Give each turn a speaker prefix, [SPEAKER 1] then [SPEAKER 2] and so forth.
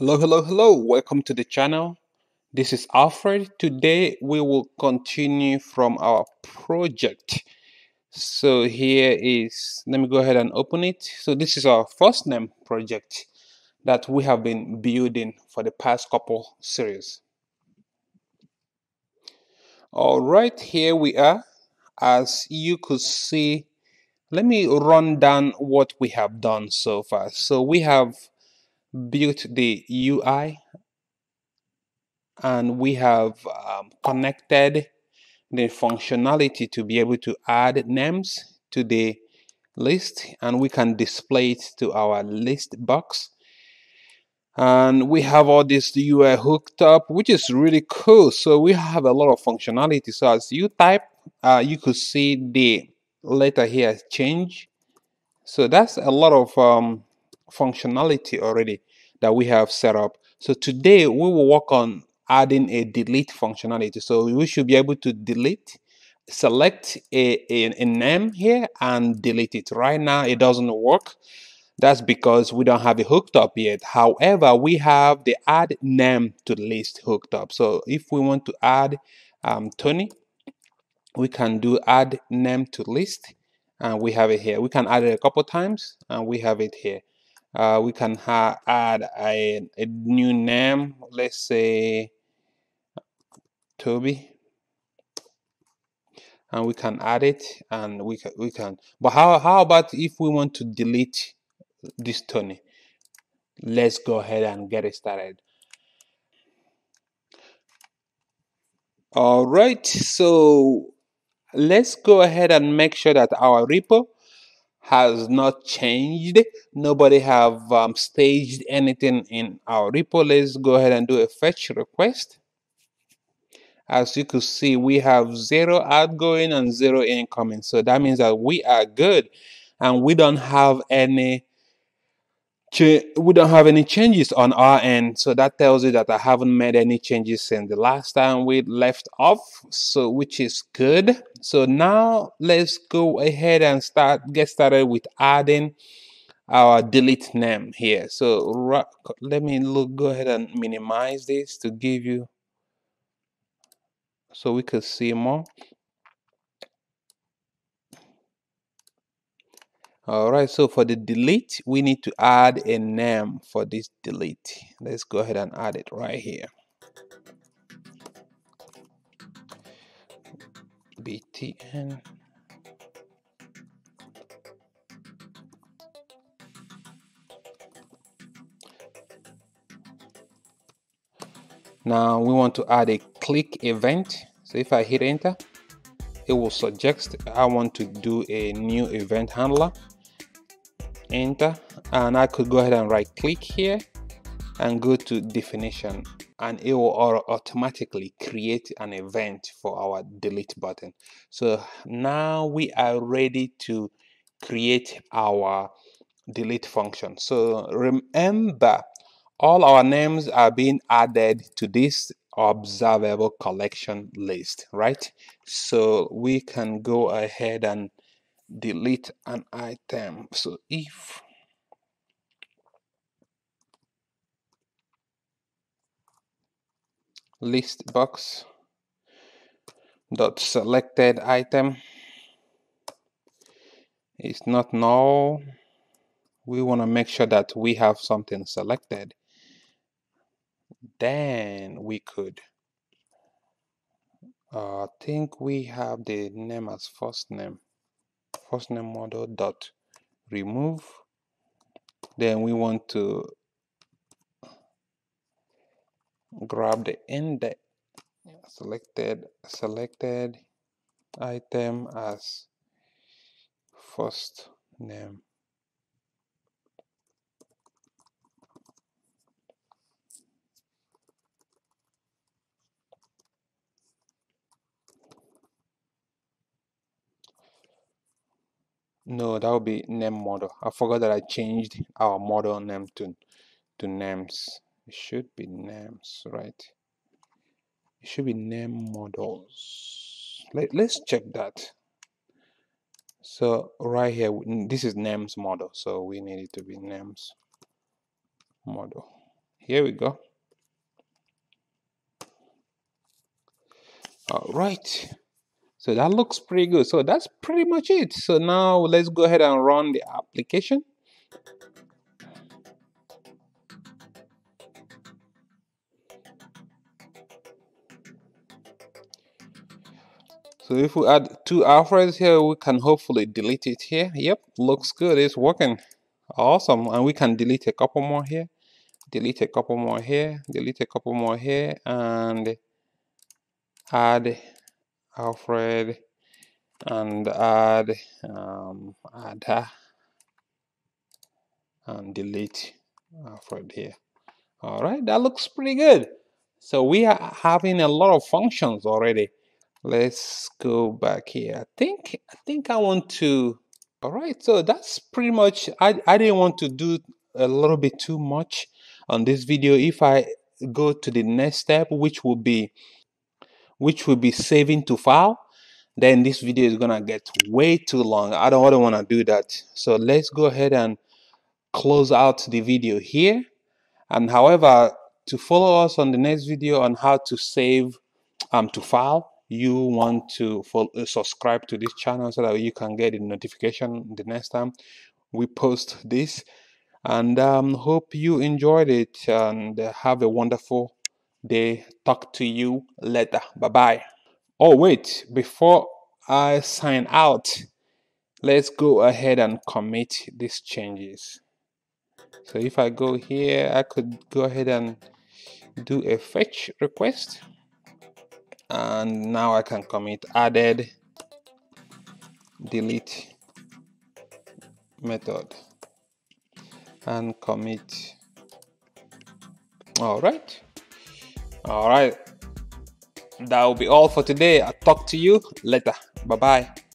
[SPEAKER 1] Hello, hello, hello. Welcome to the channel. This is Alfred. Today we will continue from our project. So here is, let me go ahead and open it. So this is our first name project that we have been building for the past couple series. All right, here we are. As you could see, let me run down what we have done so far. So we have built the UI and we have um, connected the functionality to be able to add names to the list and we can display it to our list box. And we have all this UI hooked up which is really cool. So we have a lot of functionality. So as you type uh, you could see the letter here change. So that's a lot of um, functionality already that we have set up. So today we will work on adding a delete functionality. So we should be able to delete, select a, a, a name here and delete it. Right now it doesn't work. That's because we don't have it hooked up yet. However, we have the add name to list hooked up. So if we want to add um, Tony, we can do add name to list and we have it here. We can add it a couple times and we have it here uh, we can add a, a new name let's say Toby. And we can add it and we can we can but how, how about if we want to delete this Tony? Let's go ahead and get it started. All right so let's go ahead and make sure that our repo has not changed. Nobody have um, staged anything in our repo. Let's go ahead and do a fetch request. As you can see, we have zero outgoing and zero incoming. So that means that we are good and we don't have any we don't have any changes on our end. So that tells you that i haven't made any changes since the last time we left off so which is good. So now let's go ahead and start get started with adding our delete name here. So let me look go ahead and minimize this to give you so we could see more all right so for the delete we need to add a name for this delete. Let's go ahead and add it right here. Btn now we want to add a click event. So if i hit enter it will suggest i want to do a new event handler. Enter and I could go ahead and right click here and go to definition and it will automatically create an event for our delete button. So now we are ready to create our delete function. So remember all our names are being added to this observable collection list right? So we can go ahead and delete an item. So if list box dot selected item is not null we want to make sure that we have something selected then we could. Uh, I think we have the name as first name. First name model dot remove. Then we want to grab the index. Selected selected item as first name No, that would be name model. I forgot that I changed our model name to to names. It should be names, right? It should be name models. Let, let's check that. So right here, this is names model. So we need it to be names model. here we go all right so that looks pretty good so that's pretty much it so now let's go ahead and run the application So if we add two alphas here, we can hopefully delete it here. Yep, looks good. It's working. Awesome. And we can delete a couple more here. Delete a couple more here. Delete a couple more here. And add Alfred and add um, Ada and delete Alfred here. All right, that looks pretty good. So we are having a lot of functions already let's go back here i think i think i want to all right so that's pretty much i i didn't want to do a little bit too much on this video if i go to the next step which will be which will be saving to file then this video is gonna get way too long. I don't, don't want to do that. So let's go ahead and close out the video here. And however to follow us on the next video on how to save um to file you want to follow, uh, subscribe to this channel so that you can get a notification the next time we post this. And um, hope you enjoyed it and have a wonderful day talk to you later. Bye bye oh wait before i sign out let's go ahead and commit these changes. So if i go here i could go ahead and do a fetch request. And now I can commit added delete method and commit. All right all right. That will be all for today. I'll talk to you later. Bye bye